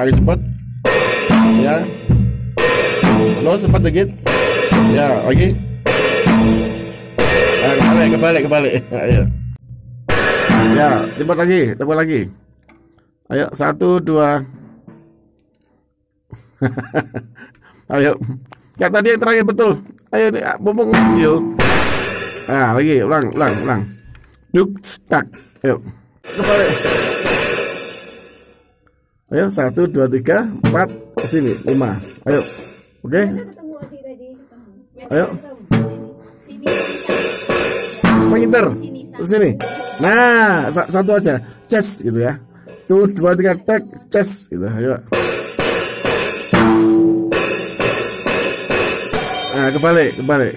Ayo cepat. Ya. Lo cepat dikit. Ya, lagi. Nah, kebalik, kebalik, kebalik. Ayo. Ya, cepat lagi, cepat lagi. Ayo, satu, dua. Ayo. Ya tadi yang terakhir betul. Ayo, bumbung. Yuk. Nah, lagi, ulang, ulang, ulang. Duk, tak. Ayo. Kebalik. Ayo, satu, dua, tiga, empat, ke sini, lima. Ayo. Oke? Okay? Ayo. Pinter. Ke sini. Nah, satu aja. Chess gitu ya. Tuh, dua, tiga, tek, chess gitu. Ayo. Nah, kebalik, kebalik.